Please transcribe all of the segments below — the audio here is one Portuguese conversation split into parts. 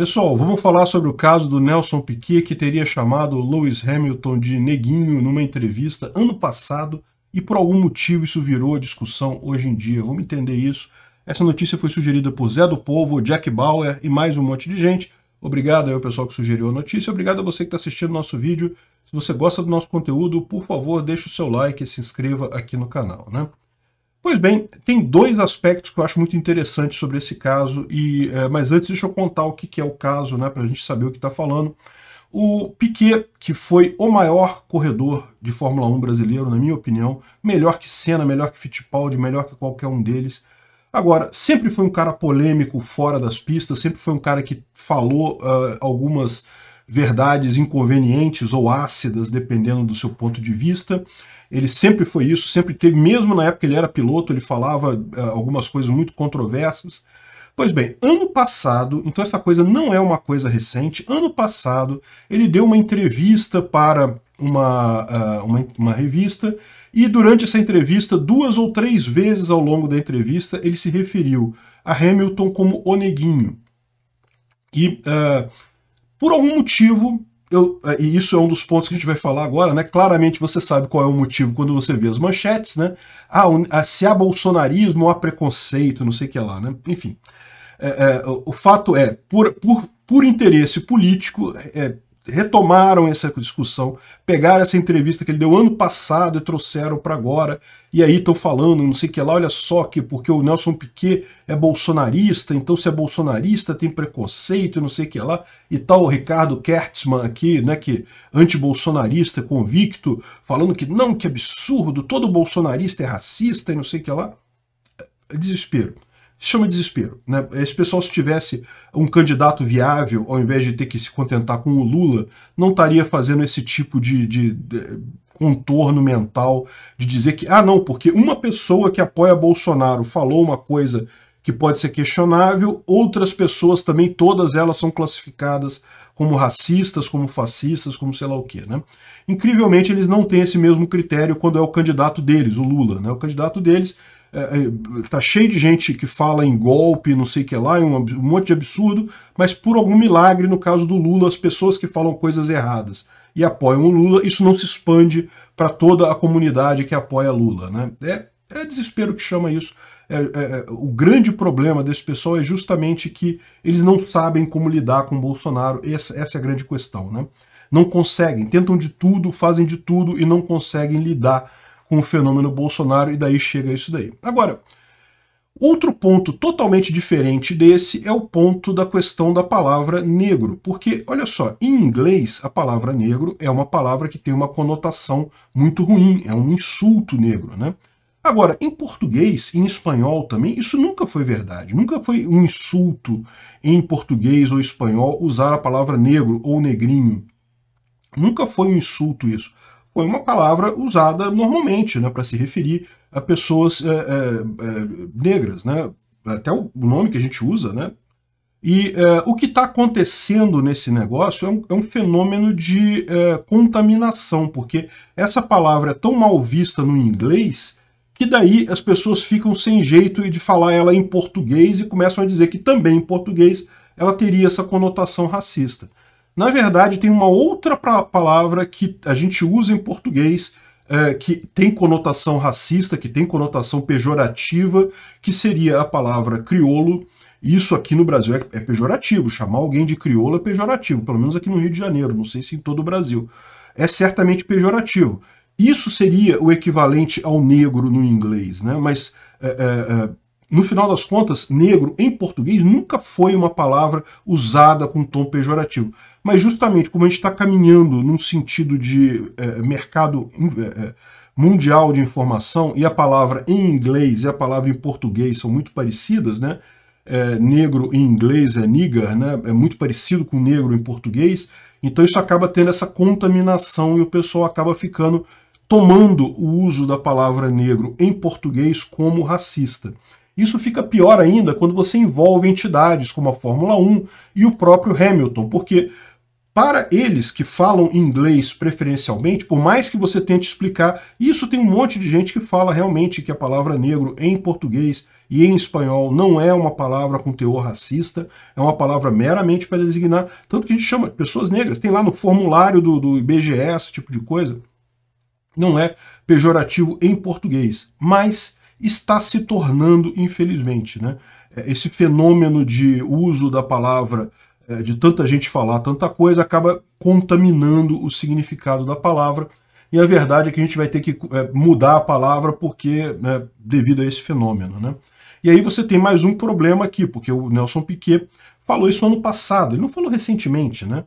Pessoal, vamos falar sobre o caso do Nelson Piquet, que teria chamado Lewis Hamilton de neguinho numa entrevista ano passado e por algum motivo isso virou discussão hoje em dia. Vamos entender isso. Essa notícia foi sugerida por Zé do Povo, Jack Bauer e mais um monte de gente. Obrigado ao pessoal que sugeriu a notícia, obrigado a você que está assistindo nosso vídeo. Se você gosta do nosso conteúdo, por favor, deixe o seu like e se inscreva aqui no canal. Né? Pois bem, tem dois aspectos que eu acho muito interessantes sobre esse caso, e, é, mas antes deixa eu contar o que, que é o caso, né, para a gente saber o que está falando. O Piquet, que foi o maior corredor de Fórmula 1 brasileiro, na minha opinião, melhor que Senna, melhor que Fittipaldi, melhor que qualquer um deles. Agora, sempre foi um cara polêmico fora das pistas, sempre foi um cara que falou uh, algumas verdades inconvenientes ou ácidas, dependendo do seu ponto de vista. Ele sempre foi isso, sempre teve, mesmo na época que ele era piloto, ele falava uh, algumas coisas muito controversas. Pois bem, ano passado, então essa coisa não é uma coisa recente, ano passado ele deu uma entrevista para uma, uh, uma, uma revista e durante essa entrevista, duas ou três vezes ao longo da entrevista, ele se referiu a Hamilton como o neguinho. E uh, por algum motivo, eu, é, e isso é um dos pontos que a gente vai falar agora, né? Claramente você sabe qual é o motivo quando você vê as manchetes, né? Ah, se há bolsonarismo há preconceito, não sei o que lá, né? Enfim. É, é, o fato é, por, por, por interesse político, é, retomaram essa discussão, pegaram essa entrevista que ele deu ano passado e trouxeram para agora, e aí estão falando, não sei o que lá, olha só, que porque o Nelson Piquet é bolsonarista, então se é bolsonarista tem preconceito, não sei o que lá, e tal o Ricardo Kertzmann aqui, né, que anti-bolsonarista convicto, falando que não, que absurdo, todo bolsonarista é racista e não sei o que lá. É desespero chama desespero. Né? Esse pessoal, se tivesse um candidato viável, ao invés de ter que se contentar com o Lula, não estaria fazendo esse tipo de, de, de contorno mental de dizer que, ah, não, porque uma pessoa que apoia Bolsonaro falou uma coisa que pode ser questionável, outras pessoas também, todas elas são classificadas como racistas, como fascistas, como sei lá o quê. Né? Incrivelmente, eles não têm esse mesmo critério quando é o candidato deles, o Lula. Né? O candidato deles é, é, tá cheio de gente que fala em golpe, não sei o que lá, um, um monte de absurdo, mas por algum milagre, no caso do Lula, as pessoas que falam coisas erradas e apoiam o Lula, isso não se expande para toda a comunidade que apoia Lula. Né? É, é desespero que chama isso. É, é, é, o grande problema desse pessoal é justamente que eles não sabem como lidar com o Bolsonaro. Essa, essa é a grande questão. Né? Não conseguem, tentam de tudo, fazem de tudo e não conseguem lidar com o fenômeno Bolsonaro, e daí chega isso daí. Agora, outro ponto totalmente diferente desse é o ponto da questão da palavra negro, porque, olha só, em inglês, a palavra negro é uma palavra que tem uma conotação muito ruim, é um insulto negro, né? Agora, em português, em espanhol também, isso nunca foi verdade. Nunca foi um insulto em português ou espanhol usar a palavra negro ou negrinho. Nunca foi um insulto isso foi uma palavra usada normalmente né, para se referir a pessoas é, é, negras, né? até o nome que a gente usa. Né? E o que está acontecendo nesse negócio é um, é um fenômeno de contaminação, porque essa palavra é tão mal vista no inglês que daí as pessoas ficam sem jeito de falar ela em português e começam a dizer que também em português ela teria essa conotação racista. Na verdade, tem uma outra palavra que a gente usa em português é, que tem conotação racista, que tem conotação pejorativa, que seria a palavra criolo. Isso aqui no Brasil é, é pejorativo, chamar alguém de crioulo é pejorativo, pelo menos aqui no Rio de Janeiro, não sei se em todo o Brasil. É certamente pejorativo. Isso seria o equivalente ao negro no inglês, né? mas é, é, é no final das contas, negro em português nunca foi uma palavra usada com tom pejorativo. Mas justamente como a gente está caminhando num sentido de é, mercado é, mundial de informação e a palavra em inglês e a palavra em português são muito parecidas, né? É, negro em inglês é nigger, né? É muito parecido com negro em português. Então isso acaba tendo essa contaminação e o pessoal acaba ficando tomando o uso da palavra negro em português como racista. Isso fica pior ainda quando você envolve entidades como a Fórmula 1 e o próprio Hamilton, porque para eles que falam inglês preferencialmente, por mais que você tente explicar, isso tem um monte de gente que fala realmente que a palavra negro em português e em espanhol não é uma palavra com teor racista, é uma palavra meramente para designar, tanto que a gente chama de pessoas negras, tem lá no formulário do, do IBGE esse tipo de coisa, não é pejorativo em português, mas está se tornando, infelizmente, né? É, esse fenômeno de uso da palavra, é, de tanta gente falar tanta coisa, acaba contaminando o significado da palavra, e a verdade é que a gente vai ter que é, mudar a palavra porque né, devido a esse fenômeno. Né? E aí você tem mais um problema aqui, porque o Nelson Piquet falou isso ano passado, ele não falou recentemente, né?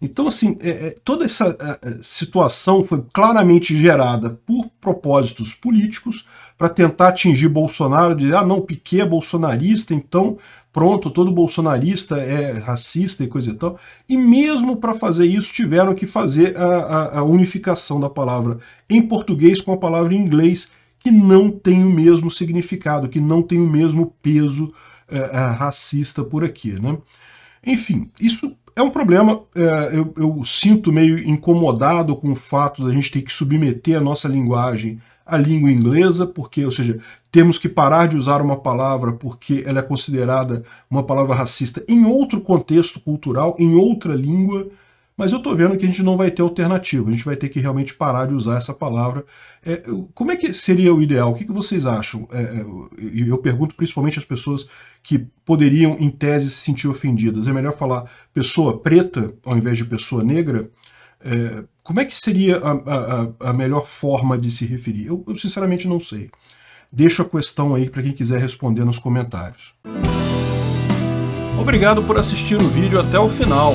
Então, assim, é, é, toda essa é, é situação foi claramente gerada por propósitos políticos para tentar atingir Bolsonaro, dizer, ah, não, Piquet é bolsonarista, então pronto, todo bolsonarista é racista e coisa e tal. E mesmo para fazer isso, tiveram que fazer a, a, a, unificação da palavra em português com a palavra em inglês, que não tem o mesmo significado, que não tem o mesmo peso é, é, racista por aqui. Né? Enfim, isso é um problema. É, eu, eu sinto meio incomodado com o fato da gente ter que submeter a nossa linguagem a língua inglesa, porque, ou seja, temos que parar de usar uma palavra porque ela é considerada uma palavra racista em outro contexto cultural, em outra língua, mas eu estou vendo que a gente não vai ter alternativa, a gente vai ter que realmente parar de usar essa palavra. É, como é que seria o ideal? O que, que vocês acham? É, é eu pergunto principalmente às pessoas que poderiam, em tese, se sentir ofendidas. É melhor falar pessoa preta ao invés de pessoa negra? É, como é que seria a, a, a, melhor forma de se referir? Eu, eu sinceramente não sei. Deixo a questão aí para quem quiser responder nos comentários. Obrigado por assistir o vídeo até o final.